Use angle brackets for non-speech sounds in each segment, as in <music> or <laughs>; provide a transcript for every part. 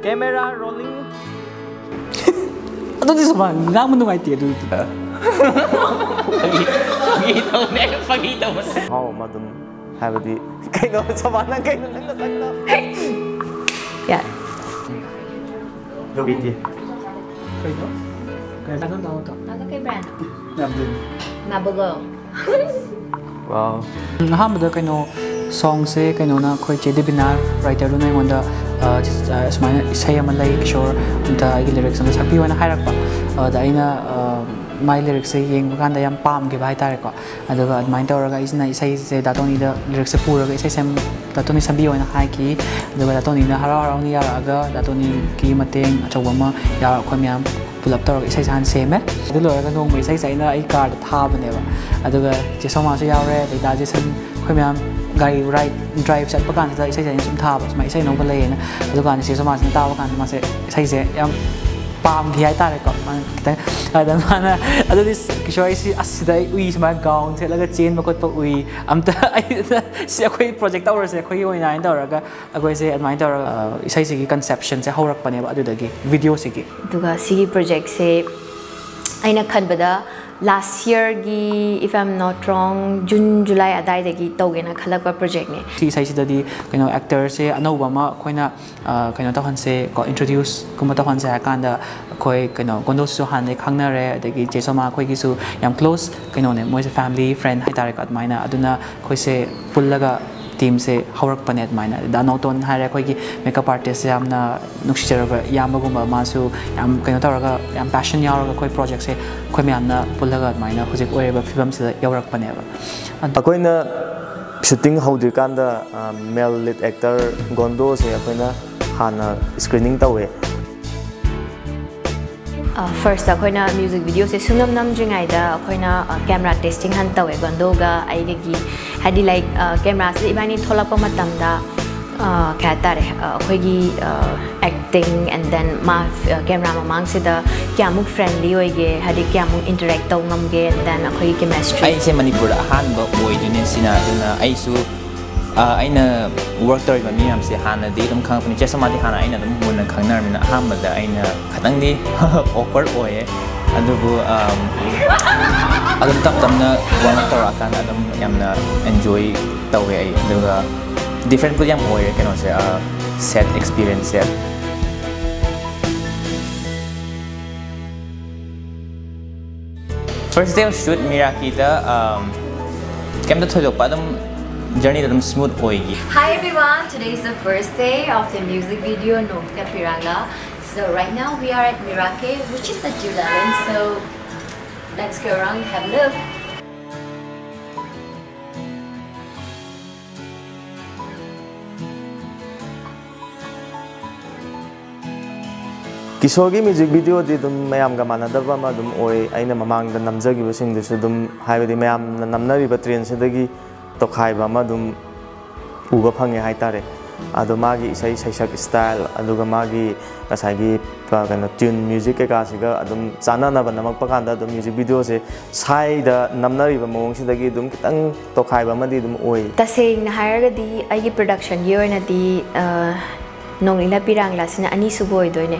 camera rolling. Ano di sa nak nung ay tu. ito. Pagitaw na yun, pagitaw mo. Oo, madun. Habit di... Kayo naman sa mga nang kayo nang nasagta. Yan. Lugit di. Kayo? Kayo? Anong tao to? Ano kay Brenna? Nabugo. Nabugo. Wow. Nahamad ako kayo. ꯁꯣꯡꯁꯦ ꯀꯩꯅꯣꯅ ꯑꯩꯈꯣꯏ ꯆꯦ ꯗꯦꯕꯤꯅꯥꯔ ꯔꯥꯏꯇꯔꯗꯨꯅ ꯑꯩꯉꯣꯟꯗ ꯁꯨꯃꯥꯏꯅ ꯏꯁꯩ ꯑꯃ ꯂꯩ ꯀꯤꯁꯣꯔ ꯑꯝꯇ ꯑꯩꯒꯤ ꯂꯤꯔꯤꯛꯁ ꯑꯃ ꯁꯛꯄꯤꯌꯣꯅ ꯍꯥꯏꯔꯛꯄ ꯑꯗꯨꯗ ꯑꯩꯅ ꯃꯥꯏ ꯂꯤꯔꯤꯛꯁꯦ ꯌꯦꯡꯕ ꯀꯥꯟꯗ ꯌꯥꯝ ꯄꯥꯝꯈꯤꯕ ꯍꯥꯏꯇꯥꯔꯦꯀꯣ ꯑꯗꯨꯒ ꯑꯗꯨꯃꯥꯏꯅ ꯇꯧꯔꯒ ꯑꯩꯁꯤꯅ ꯏꯁꯩꯁꯦ ꯗꯥꯇꯣꯅꯤꯗ ꯂꯤꯔꯤꯛꯁꯦ ꯄꯨꯔꯒ ꯏꯁꯩ ꯁꯦꯝ ꯗꯥꯇꯣꯅꯤ ꯁꯦꯝꯕꯤꯌꯣꯅ ꯍꯥꯏꯈꯤ ꯑꯗꯨꯒ ꯗꯥꯇꯣꯅꯤꯅ ꯍꯔꯥꯎ ꯍꯔꯥꯎꯅ ꯌꯥꯔꯛꯑꯒ ꯗꯥꯇꯣꯅꯤꯒꯤ ꯃꯇꯦꯡ ꯑꯆꯧꯕ ꯑꯃ ꯌꯥꯎꯔ ꯑꯩꯈꯣꯏ ꯃꯌꯥꯝ ꯄꯨꯂꯞ ꯇꯧꯔꯒ ꯏꯁꯩꯁꯦ ꯍꯥꯟꯅ ꯁꯦꯝꯃꯦ ꯑꯗꯨ ꯂꯣꯏꯔꯒ ꯅꯣꯡꯃ ꯏꯁꯩꯁꯦ ꯑꯩꯅ ꯑꯩ ꯀꯥꯔꯗ ꯊꯥꯕꯅꯦꯕ ꯑꯗꯨꯒ ꯆꯦ ꯁꯣꯃꯥꯁꯨ ꯌꯥꯎꯔꯦ ꯑꯗꯩ ꯗꯥ ꯖꯦꯁꯟ ꯑꯩꯈꯣꯏ ꯃꯌꯥꯝ ꯒꯥꯔꯤ ꯔꯥꯏꯠ ꯗ꯭ꯔꯥꯏꯚ ꯆꯠꯄ ꯀꯥꯟꯁꯤꯗ ꯏꯁꯩꯁꯦ ꯑꯩꯅ ꯁꯨꯝ ꯊꯥꯕ ꯁꯨꯃꯥꯏꯅ ꯏꯁꯩ ꯑꯅꯧꯕ ꯂꯩꯌꯦꯅ ꯑꯗꯨꯀꯥꯟꯗ ꯆꯦ ꯁꯣꯃꯥꯁꯤꯅ ꯇꯥꯕ ꯀꯥꯟꯗ ꯃꯥꯁꯦ ꯏꯁꯩꯁꯦ ꯌꯥꯝ ꯄꯥꯝꯈꯤ ꯍꯥꯏꯇꯥꯔꯦꯀꯣ ꯃꯥꯅ ꯈꯤꯇꯪ ꯑꯗ ꯃꯥꯅ ꯑꯗꯨꯗꯤ ꯀꯤꯁꯣꯔ ꯑꯩꯁꯤ ꯑꯁ ꯁꯤꯗ ꯑꯩ ꯎꯏ ꯁꯨꯃꯥꯏꯅ ꯒꯥꯎꯟ ꯁꯦꯠꯂꯒ ꯆꯦꯟꯕ ꯈꯣꯠꯄ ꯎꯏ ꯑꯝꯇ ꯑꯩ ꯁꯤ ꯑꯩꯈꯣꯏ ꯄ꯭ꯔꯣꯖꯦꯛ ꯇꯧꯔꯁꯦ ꯑꯩꯈꯣꯏꯒꯤ ꯑꯣꯏꯅ ꯍꯥꯏꯅ ꯇꯧꯔꯒ ꯑꯩꯈꯣꯏꯁꯦ ꯑꯗꯨꯃꯥꯏꯅ ꯇꯧꯔꯒ ꯏꯁꯩꯁꯤꯒꯤ ꯀꯟꯁꯦꯞꯁꯟꯁꯦ ꯍꯧꯔꯛꯄꯅꯦꯕ ꯑꯗꯨꯗꯒꯤ ꯚꯤꯗꯤꯑꯣꯁꯤꯒꯤ ꯑꯗꯨꯒ ꯁꯤꯒꯤ ꯄ꯭ꯔꯣꯖꯦꯛꯁꯦ ꯑꯩꯅ ꯈꯟꯕꯗ ꯂꯥꯁ ꯌꯔꯒꯤ ꯏꯐ M not wrong June July ꯑꯗꯥꯏꯗꯒꯤ ꯇꯧꯒꯦꯅ ꯈꯜꯂꯛꯄ ꯄ꯭ꯔꯣꯖꯦꯛꯅꯦ ꯁꯤ ꯏꯁꯩꯁꯤꯗꯗꯤ ꯀꯩꯅꯣ ꯑꯦꯛꯇꯔꯁꯦ ꯑꯅꯧꯕ ꯑꯃ ꯑꯩꯈꯣꯏꯅ ꯀꯩꯅꯣ ꯇꯧꯍꯟꯁꯦ ꯀꯣ ꯏꯟꯇ꯭ꯔꯣꯗ꯭ꯌꯨꯁꯀꯨꯝꯕ ꯇꯧꯍꯟꯁꯦ ꯍꯥꯏꯔ ꯀꯥꯟꯗ ꯑꯩꯈꯣꯏ ꯀꯩꯅꯣ ꯒꯣꯟꯗꯣꯁꯤꯁꯨ ꯍꯥꯟꯅꯗꯩ ꯈꯪꯅꯔꯦ ꯑꯗꯒꯤ ꯆꯦ ꯁꯣꯃꯥ ꯑꯩꯈꯣꯏꯒꯤꯁꯨ ꯌꯥꯝ ꯀ꯭ꯂꯣꯁ ꯀꯩꯅꯣꯅꯦ ꯃꯣꯏꯁꯦ ꯐꯦꯃꯤꯂꯤ ꯐ꯭ꯔꯦꯟ ꯍꯥꯏꯇꯥꯔꯦꯀꯣ ꯑꯗꯨꯃꯥꯏꯅ ꯑꯗꯨꯅ ꯑꯩꯈꯣꯏꯁꯦ ꯄꯨꯜꯂꯒ ꯇꯤꯝꯁꯦ ꯍꯧꯔꯛꯄꯅꯦ ꯑꯗꯨꯃꯥꯏꯅ ꯗ ꯅꯣꯇꯣꯟ ꯍꯥꯏꯔꯦ ꯑꯩꯈꯣꯏꯒꯤ ꯃꯦꯀꯞ ꯑꯥꯔꯇꯤꯁꯁꯦ ꯌꯥꯝꯅ ꯅꯨꯡꯁꯤꯖꯔꯕ ꯏꯌꯥꯝꯕꯒꯨꯝꯕ ꯃꯥꯁꯨ ꯌꯥꯝ ꯀꯩꯅꯣ ꯇꯧꯔꯒ ꯌꯥꯝ ꯄꯦꯁꯟ ꯌꯥꯎꯔꯒ ꯑꯩꯈꯣꯏ ꯄ꯭ꯔꯣꯖꯦꯛꯁꯦ ꯑꯩꯈꯣꯏ ꯃꯌꯥꯝꯅ ꯄꯨꯜꯂꯒ ꯑꯗꯨꯃꯥꯏꯅ ꯍꯧꯖꯤꯛ ꯑꯣꯏꯔꯤꯕ ꯐꯤꯕꯝꯁꯤꯗ ꯌꯧꯔꯛꯄꯅꯦꯕ ꯑꯩꯈꯣꯏꯅ ꯁꯨꯇꯤꯡ ꯍꯧꯗ꯭ꯔꯤꯀꯥꯟꯗ ꯃꯦꯜ ꯂꯤꯗ ꯑꯦꯛꯇꯔ ꯒꯣꯟꯗꯣꯁꯦ ꯑꯩꯈꯣꯏꯅ ꯍꯥꯟꯅ ꯁ꯭ꯀ꯭ꯔꯤꯅꯤꯡ ꯇꯧꯋꯦ फर्स्ट अखोना म्युजिक भिडियो से सुनम नमद्रिङाइदा अखोना क्यामरा टेस्टिङ हन तवे गन्दोगा आइदगी हाइदि लाइक क्यामरा से इबानी थोलप मतमदा क्या तारे अखोगी एक्टिङ एन्ड देन मा क्यामरा ममाङसे द क्यामुक फ्रेन्डली होइगे हाइदि क्यामुक इन्टरेक्ट तौ ngमगे एन्ड देन अखोगी केमिस्ट्री आइसे मणिपुर अहान ब ओइदिने सिना दुना आइसु ꯑꯩꯅ ꯋꯔꯛ ꯇꯧꯔꯤꯕ ꯃꯤ ꯃꯌꯥꯝꯁꯦ ꯍꯥꯟꯅꯗꯤ ꯑꯗꯨꯝ ꯈꯪꯉꯛꯄꯅꯤ ꯆꯦꯁ ꯑꯃꯗꯤ ꯍꯥꯟꯅ ꯑꯩꯅ ꯑꯗꯨꯝ ꯃꯨꯟꯅ ꯈꯪꯅꯔꯕꯅꯤꯅ ꯑꯍꯥꯟꯕꯗ ꯑꯩꯅ ꯈꯤꯇꯪꯗꯤ ꯑꯣꯛꯋꯥꯔꯗ ꯑꯣꯏꯌꯦ ꯑꯗꯨꯕꯨ <laughs> ꯑꯗꯨꯝ ꯇꯞ ꯇꯞꯅ ꯋꯥꯔꯝ ꯑꯞ ꯇꯧꯔꯛꯑꯀꯥꯟꯗ ꯑꯗꯨꯝ ꯌꯥꯝꯅ ꯑꯦꯟꯖꯣꯏ ꯇꯧꯋꯦ ꯑꯩ ꯑꯗꯨꯒ ꯗꯤꯐ꯭ꯔꯦꯟꯠꯄꯨꯗꯤ ꯌꯥꯝ ꯑꯣꯏꯔꯦ ꯀꯩꯅꯣꯁꯦ ꯁꯦꯠ ꯑꯦꯛꯁꯄꯤꯔꯤꯌꯦꯟꯁꯁꯦ ꯐꯔꯁ ꯗꯦ ꯑꯣꯐ ꯁꯨꯠ ꯃꯤꯔꯥꯀꯤꯗ ꯀꯩꯝꯇ ꯊꯣꯏꯗꯣꯛꯄ ꯑꯗꯨꯝ journey एकदम smooth होएगी Hi everyone, today is the first day of the music video Nokta Piranga. So right now we are at Mirake, which is the Julian. So let's go around and have a look. किशोरगी music video दी तुम मैम का मानदब अमा तुम ओए आइने ममांग the नमजगी busing दिसु तुम हाइवे दी मैम नमनरी बत्रियन से दगी ꯇꯣꯈꯥꯏꯕ ꯑꯃ ꯑꯗꯨꯝ ꯎꯕ ꯐꯪꯉꯦ ꯍꯥꯏꯇꯥꯔꯦ ꯑꯗꯣ ꯃꯥꯒꯤ ꯏꯁꯩ ꯁꯩꯁꯛ ꯁ꯭ꯇꯥꯏꯜ ꯑꯗꯨꯒ ꯃꯥꯒꯤ ꯉꯁꯥꯏꯒꯤ ꯀꯩꯅꯣ ꯇ꯭ꯌꯨꯟ ꯃ꯭ꯌꯨꯖꯤꯛ ꯀꯩꯀꯥꯁꯤꯒ ꯑꯗꯨꯝ ꯆꯥꯟꯅꯅꯕ ꯅꯝꯃꯛꯄ ꯀꯥꯟꯗ ꯑꯗꯨꯝ ꯃ꯭ꯌꯨꯖꯤꯛ ꯚꯤꯗꯤꯑꯣꯁꯦ ꯁꯥꯏꯗ ꯅꯝꯅꯔꯤꯕ ꯃꯑꯣꯡꯁꯤꯗꯒꯤ ꯑꯗꯨꯝ ꯈꯤꯇꯪ ꯇꯣꯈꯥꯏꯕ ꯑꯃꯗꯤ ꯑꯗꯨꯝ ꯑꯣꯏ ꯇꯁꯦꯡꯅ ꯍꯥꯏꯔꯒꯗꯤ ꯑꯩꯒꯤ ꯄ꯭ꯔꯗꯛꯁꯟꯒꯤ ꯑꯣꯏꯅꯗꯤ ꯅꯣꯡꯂꯤꯅ ꯄꯤꯔꯥꯡꯂꯥꯁꯤꯅ ꯑꯅꯤꯁꯨꯕ ꯑꯣꯏꯗꯣꯏꯅꯦ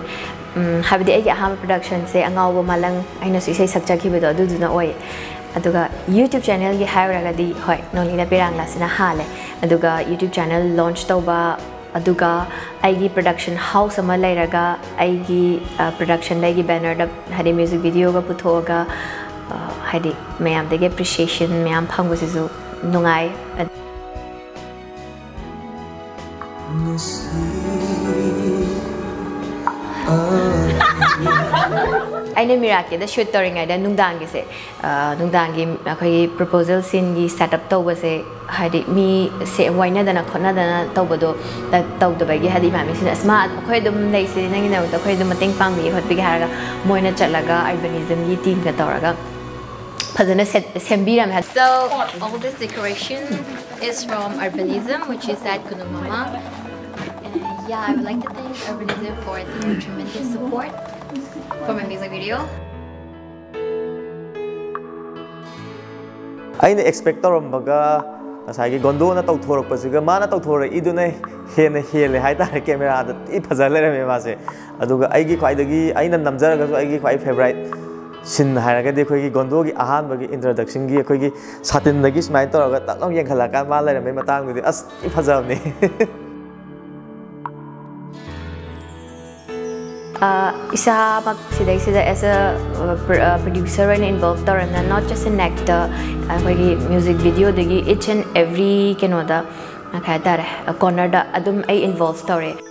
ꯍꯥꯏꯕꯗꯤ ꯑꯩꯒꯤ ꯑꯍꯥꯟꯕ ꯄ꯭ꯔꯗꯛꯁꯟꯁꯦ ꯑꯉꯥꯎꯕ ꯃꯥꯂꯪ ꯑꯩꯅꯁꯨ ꯏꯁꯩ ꯁꯛꯆꯈꯤꯕꯗꯣ ꯑꯗꯨꯗꯨꯅ ꯑꯣꯏ यूट्यूब चेनेल के है पेरंगासी हाले यूट्यूब चेनेल लॉन्च तब प्रोडक्शन हाउस प्रोडक्शन लेर बैनर हरी म्यूज़िक वीडियो पुथोगा मैं एप्रिशिएशन मैं फंगे नाई ꯑꯩꯅ ꯃꯤꯔꯥꯀꯤꯗ ꯁꯨꯠ ꯇꯧꯔꯤꯉꯩꯗ ꯅꯨꯡꯗꯥꯡꯒꯤꯁꯦ ꯅꯨꯡꯗꯥꯡꯒꯤ ꯑꯩꯈꯣꯏꯒꯤ ꯄ꯭ꯔꯄꯣꯖꯦꯜ ꯁꯤꯟꯒꯤ ꯁꯦꯠꯑꯞ ꯇꯧꯕꯁꯦ ꯍꯥꯏꯗꯤ ꯃꯤ ꯁꯦ ꯋꯥꯏꯅꯗꯅ ꯈꯣꯠꯅꯗꯅ ꯇꯧꯕꯗꯣ ꯇꯧꯗꯕꯒꯤ ꯍꯥꯏꯗꯤ ꯏꯃꯥꯟꯅꯕꯤꯁꯤꯅ ꯑꯁ ꯃꯥ ꯑꯩꯈꯣꯏ ꯑꯗꯨꯝ ꯂꯩꯁꯤ ꯅꯪꯒꯤꯗꯃꯛꯇ ꯑꯩꯈꯣꯏ ꯑꯗꯨꯝ ꯃꯇꯦꯡ ꯄꯥꯡꯕꯤꯒꯦ ꯈꯣꯠꯄꯤꯒꯦ ꯍꯥꯏꯔꯒ ꯃꯣꯏꯅ ꯆꯠꯂꯒ ꯑꯔꯕꯥꯅꯤꯖꯝꯒꯤ ꯇꯤꯝꯒ ꯇꯧꯔꯒ fazana sembiram so all this decoration is from urbanism which is at kunumama and yeah i would like to thank urbanism for their tremendous support for my music video ꯑꯩꯅ ꯑꯦꯛꯁꯄꯦꯛ ꯇꯧꯔꯝꯕꯒ ꯉꯁꯥꯏꯒꯤ ꯒꯣꯟꯗꯣꯅ ꯇꯧꯊꯣꯔꯛꯄꯁꯤꯒ ꯃꯥꯅ ꯇꯧꯊꯣꯔꯛꯏꯗꯨꯅ ꯍꯦꯟꯅ ꯍꯦꯜꯂꯦ ꯍꯥꯏꯇꯥꯔꯦ ꯀꯦꯃꯦꯔꯥꯗ ꯊꯤ ꯐꯖ ꯂꯩꯔꯝꯃꯦ ꯃꯥꯁꯦ ꯑꯗꯨꯒ ꯑꯩꯒꯤ ꯈ꯭ꯋꯥꯏꯗꯒꯤ ꯑꯩꯅ ꯅꯝꯖꯔꯒꯁꯨ ꯑꯩꯒꯤ ꯈ꯭ꯋꯥꯏ ꯐꯦꯚꯣꯔꯥꯏꯠ ꯁꯤꯟ ꯍꯥꯏꯔꯒꯗꯤ ꯑꯩꯈꯣꯏꯒꯤ ꯒꯣꯟꯗꯣꯒꯤ ꯑꯍꯥꯟꯕꯒꯤ ꯏꯟꯇ꯭ꯔꯗꯛꯁꯟꯒꯤ ꯑꯩꯈꯣꯏꯒꯤ ꯁꯥꯇꯤꯟꯗꯒꯤ ꯁꯨꯃꯥꯏꯅ ꯇꯧꯔꯒ ꯇꯛ ꯂꯥꯎ ꯌꯦꯡꯈꯠꯂꯀꯥꯟꯗ ꯃꯥ ꯂꯩꯔꯝꯕꯩ ꯃꯇꯥꯡꯗꯨꯗꯤ ꯑꯁ ꯊꯤ ꯐꯖꯕꯅꯦ uh, isa mag sila sila as a uh, uh, producer and involved or not just an actor ako uh, music video dagi each and every kanoda nakaytar uh, corner da adum ay involved tore. Uh,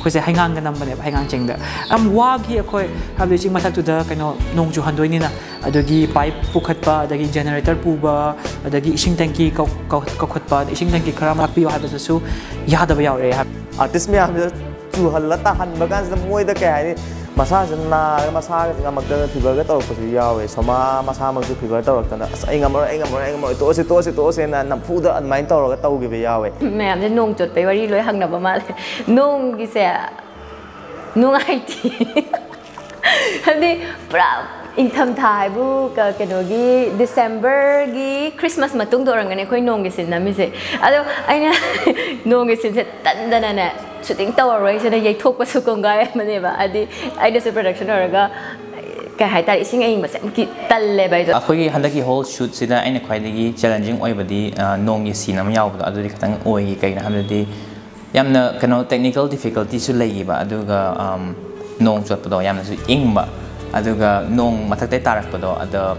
ꯑꯩꯈꯣꯏꯁꯦ ꯍꯩꯉꯥꯡꯒ ꯅꯝꯕꯅꯦꯕ ꯍꯩꯉꯥꯡ ꯆꯤꯡꯗ ꯌꯥꯝ ꯋꯥꯈꯤ ꯑꯩꯈꯣꯏ ꯍꯥꯏꯕꯗꯤ ꯆꯤꯡ ꯃꯊꯛꯇꯨꯗ ꯀꯩꯅꯣ ꯅꯣꯡ ꯆꯨꯍꯟꯗꯣꯏꯅꯤꯅ ꯑꯗꯒꯤ ꯄꯥꯏꯞ ꯄꯨꯈꯠꯄ ꯑꯗꯒꯤ ꯖꯦꯅꯦꯔꯦꯇꯔ ꯄꯨꯕ ꯑꯗꯒꯤ ꯏꯁꯤꯡ ꯇꯦꯡꯀꯤ ꯀꯧꯈꯠꯄ ꯏꯁꯤꯡ ꯇꯦꯡꯀꯤ ꯈꯔ ꯂꯥꯛꯄꯤꯌꯣ ꯍꯥꯏꯕꯗꯁꯨ ꯌꯥꯗꯕ ꯌꯥꯎꯔꯛꯑꯦ ꯍꯥꯏꯕ ꯑꯥꯔꯇꯤꯁ ꯃꯌꯥꯝꯁꯤꯗ ꯆꯨꯍꯜꯂ ꯇꯥꯍꯟꯕ ꯀꯥꯟꯁꯤꯗ ꯃꯣꯏꯗ ꯀꯩ ꯍꯥꯏꯅꯤ ꯃꯁꯥꯁꯤ ꯅꯥꯔꯒ ꯃꯁꯥꯒ ꯉꯝꯃꯛꯇꯅ ꯐꯤꯚꯔꯒ ꯇꯧꯔꯛꯄꯁꯨ ꯌꯥꯎꯋꯦ ꯁꯣꯃꯥ ꯃꯁꯥꯃꯛꯁꯨ ꯐꯤꯚꯔ ꯇꯧꯔꯛꯇꯅ ꯑꯁ ꯑꯩ ꯉꯝꯃꯔꯣꯏ ꯑꯩ ꯉꯝꯃꯔꯣꯏ ꯑꯩ ꯉꯝꯃꯔꯣꯏ ꯇꯣꯛꯑꯁꯤ ꯇꯣꯛꯑꯁꯤ ꯇꯣꯛꯑꯁꯤꯅ ꯅꯝꯐꯨꯗ ꯑꯗꯨꯃꯥꯏꯅ ꯇꯧꯔꯒ ꯇꯧꯈꯤꯕ ꯌꯥꯎꯋꯦ ꯃꯌꯥꯝꯁꯦ ꯅꯣꯡ ꯆꯣꯠꯄꯩ ꯋꯥꯔꯤ ꯂꯣꯏ ꯍꯪꯅꯕ ꯃꯥꯜꯂꯦ ꯅꯣꯡꯒꯤꯁꯦ ꯅꯨꯡꯉꯥꯏꯇꯦ ꯍꯥꯏꯕꯗꯤ ꯄꯨꯔꯥ ꯏꯪꯊꯝꯊꯥ ꯍꯥꯏꯕꯨ ꯀꯩꯅꯣꯒꯤ ꯗꯤꯁꯦꯝꯕꯔꯒꯤ ꯈ꯭ꯔꯤꯁꯃꯥꯁ ꯃꯇꯨꯡꯗ ꯑꯣꯏꯔꯝꯒꯅꯤ ꯑꯩꯈꯣꯏ ꯅꯣꯡꯒꯤ ꯁꯤꯟ ꯅꯝꯃꯤꯁꯦ ꯑꯗꯣ ꯑꯩꯅ ꯅꯣꯡꯒꯤ ꯁꯤꯟꯁꯦ ꯇꯟꯗꯅꯅꯦ shooting nên dây yai thok pa su gái mà này ba adi adi sự production or ga ka hai ta ising ai masam ki tal le bai a khoi handak ki whole shoot thì là anh na khoi digi challenging oi ba di nong ye sina ma yaw ba adu di khatang oi gi kai na ham di yamna kano technical difficulty su lai ba adu ga um nong chot pa do yamna su ing ba adu ga nong mathak tai tarak pa do ada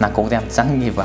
nakong dam chang gi ba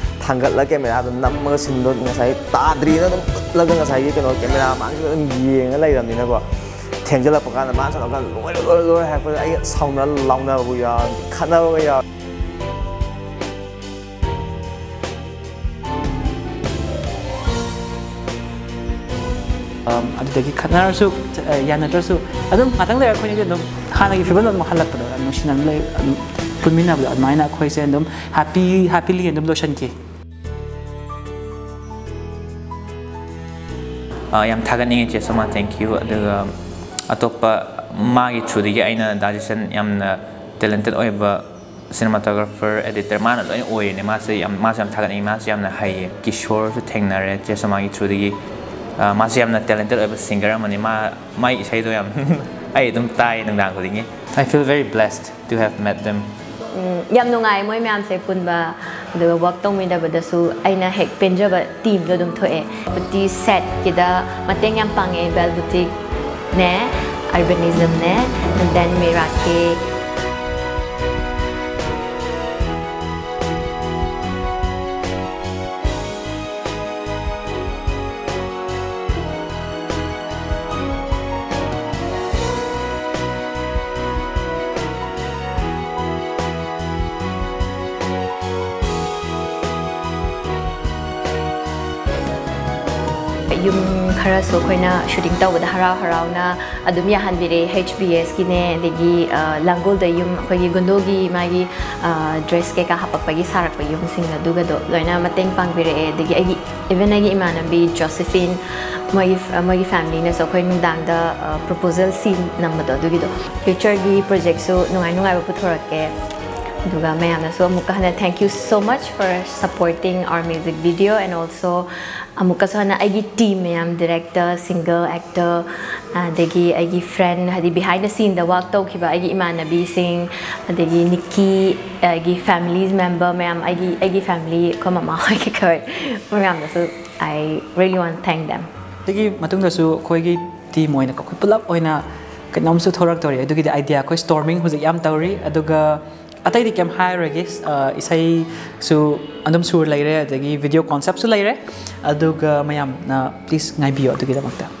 ꯊꯥꯡꯒꯠꯂ ꯀꯦꯃꯦꯔꯥꯗꯣ ꯅꯝꯃꯒ ꯁꯤꯟꯗꯣ ꯉꯁꯥꯏ ꯇꯥꯗ꯭ꯔꯤꯅ ꯑꯗꯨꯝ ꯎꯠꯂꯒ ꯉꯁꯥꯏꯒꯤ ꯀꯩꯅꯣ camera ꯃꯥꯡꯁꯤꯗ ꯑꯗꯨꯝ ꯌꯦꯡꯉ ꯂꯩꯔꯕꯅꯤꯅꯀꯣ ꯊꯦꯡꯖꯜꯂꯛꯄ ꯀꯥꯟꯗ ꯃꯥꯅ ꯆꯠꯂꯀꯥꯟꯗ ꯂꯣꯏꯔꯦ ꯂꯣꯏꯔꯦ ꯂꯣꯏꯔꯦ ꯍꯥꯏꯔꯛꯄꯗ ꯑꯩ ꯁꯥꯎꯅ ꯂꯥꯎꯅꯕꯕꯨ ꯌꯥꯎꯔ ꯈꯠꯅꯕꯒ ꯌꯥꯎꯔ ꯑꯗꯨꯗꯒꯤ ꯈꯠꯅꯔꯁꯨ ꯌꯥꯅꯗ꯭ꯔꯁꯨ ꯑꯗꯨꯝ ꯉꯥꯛꯇꯪ ꯂꯩꯔ ꯑꯩꯈꯣꯏꯅꯗꯤ ꯑꯗꯨꯝ ꯍꯥꯟꯅꯒꯤ ꯐꯤꯕꯝꯗ ꯑꯗꯨꯝ ꯍꯜꯂꯛꯄꯗꯣ ꯅꯨꯡꯁꯤꯅ ꯂꯩ ꯑꯗꯨꯝ ꯄꯨꯟꯃꯤꯟꯅꯕꯗꯣ ꯑꯗꯨꯃꯥꯏꯅ ꯑꯩꯈꯣꯏꯁꯦ ꯑꯗꯨꯝ ꯍꯦꯄꯤ ꯍꯦꯄꯤꯂꯤ ꯑꯗꯨꯝ ꯂꯣꯏꯁꯤꯟꯈꯤ ꯌꯥꯝ ꯊꯥꯒꯠꯅꯤꯡꯉꯤ ꯆꯦ ꯁꯃꯥ ꯊꯦꯡꯛ ꯌꯨ ꯑꯗꯨꯒ ꯑꯇꯣꯞꯄ ꯃꯥꯒꯤ ꯊ꯭ꯔꯨꯗꯒꯤ ꯑꯩꯅ ꯗꯥꯖꯤꯁꯟ ꯌꯥꯝꯅ ꯇꯦꯂꯦꯟꯇꯦꯠ ꯑꯣꯏꯕ ꯁꯤꯅꯦꯃꯥꯇꯣꯒ꯭ꯔꯥꯐꯔ ꯑꯦꯗꯤꯇꯔ ꯃꯥꯅ ꯂꯣꯏꯅ ꯑꯣꯏꯔꯤꯅꯦ ꯃꯥꯁꯦ ꯌꯥꯝ ꯃꯥꯁꯨ ꯌꯥꯝ ꯊꯥꯒꯠꯅꯤꯡꯉꯤ ꯃꯥꯁꯨ ꯌꯥꯝꯅ ꯍꯩꯌꯦ ꯀꯤꯁꯣꯔꯁꯨ ꯊꯦꯡꯅꯔꯦ ꯆꯦ ꯁꯃꯥꯒꯤ ꯊ꯭ꯔꯨꯗꯒꯤ ꯃꯥꯁꯨ ꯌꯥꯝꯅ ꯇꯦꯂꯦꯟꯇꯦꯠ ꯑꯣꯏꯕ ꯁꯤꯡꯒꯔ ꯑꯃꯅꯤ ꯃꯥ ꯃꯥꯒꯤ ꯏꯁꯩꯗꯣ ꯌꯥꯝ ꯑꯩ ꯑꯗꯨꯝ ꯇꯥꯏ ꯅꯨꯡꯗꯥꯡ ꯈꯨꯗꯤꯡꯒꯤ I feel very blessed to have met them ꯌꯥꯝ ꯅꯨꯡꯉꯥꯏ ꯃꯣꯏ ꯃꯌꯥꯝꯁꯦ ꯄꯨꯟꯕ ꯑꯗꯨꯒ ꯋꯥꯛ ꯇꯧꯃꯤꯟꯅꯕꯗꯁꯨ ꯑꯩꯅ ꯍꯦꯛ ꯄꯦꯟꯖꯕ ꯇꯤꯝꯗꯣ ꯑꯗꯨꯝ ꯊꯣꯛꯑꯦ ꯕꯨꯇꯤ ꯁꯦꯠꯀꯤꯗ ꯃꯇꯦꯡ ꯌꯥꯝ ꯄꯥꯡꯉꯦ ꯕꯦꯜ ꯕꯨꯇꯤꯛꯅꯦ ꯑꯔꯕꯥꯅꯤꯖꯝꯅꯦ ꯗꯦꯟ ꯃꯤꯔꯥꯀꯦ ꯌꯨꯝ ꯈꯔꯁꯨ ꯑꯩꯈꯣꯏꯅ ꯁꯨꯇꯤꯡ ꯇꯧꯕꯗ ꯍꯔꯥꯎ ꯍꯔꯥꯎꯅ ꯑꯗꯨꯝ ꯌꯥꯍꯟꯕꯤꯔꯦ ꯍꯩꯆ ꯕꯤ ꯑꯦꯁꯀꯤꯅꯦ ꯑꯗꯒꯤ ꯂꯥꯡꯒꯣꯜꯗ ꯌꯨꯝ ꯑꯩꯈꯣꯏꯒꯤ ꯒꯨꯟꯗꯣꯒꯤ ꯃꯥꯒꯤ ꯗ꯭ꯔꯦꯁ ꯀꯩꯀꯥ ꯍꯥꯞꯄꯛꯄꯒꯤ ꯁꯥꯔꯛꯄ ꯌꯨꯝꯁꯤꯡ ꯑꯗꯨꯒꯗꯣ ꯂꯣꯏꯅ ꯃꯇꯦꯡ ꯄꯥꯡꯕꯤꯔꯛꯑꯦ ꯑꯗꯒꯤ ꯑꯩꯒꯤ ꯏꯚꯟ ꯑꯩꯒꯤ ꯏꯃꯥꯟꯅꯕꯤ ꯖꯣꯁꯦꯐꯤꯟ ꯃꯣꯏꯒꯤ ꯃꯣꯏꯒꯤ ꯐꯦꯃꯤꯂꯤꯅꯁꯨ ꯑꯩꯈꯣꯏ ꯅꯨꯡꯗꯥꯡꯗ ꯄ꯭ꯔꯣꯄꯣꯖꯦꯜ ꯁꯤꯟ ꯅꯝꯕꯗꯣ ꯑꯗꯨꯒꯤꯗꯣ ꯐ꯭ꯌꯨꯆꯔꯒꯤ ꯄ꯭ꯔꯣꯖꯦꯛꯁꯨ ꯅꯨꯡꯉꯥꯏ ꯅꯨꯡꯉꯥꯏꯕ ꯄꯨꯊꯣꯔꯛꯀꯦ juga mayana so amukah na thank you so much for supporting our music video and also uh, amukah so na aigi team mayam director singer actor uh, adegi aigi friend hadi behind the scene the work tau kiba aigi iman nabi sing adegi nikki aigi family's member mayam aigi aigi family ko mama aigi kai mayam so i really want to thank them. Adegi matung da su ko aigi team oina ko pulap oina kenam su thorak tori. Adugi idea ko storming hu jam tauri. Aduga atay di kem hai regis isai su andam sur lai re adagi video concept su lai re aduga mayam na please ngai bio atu kita makta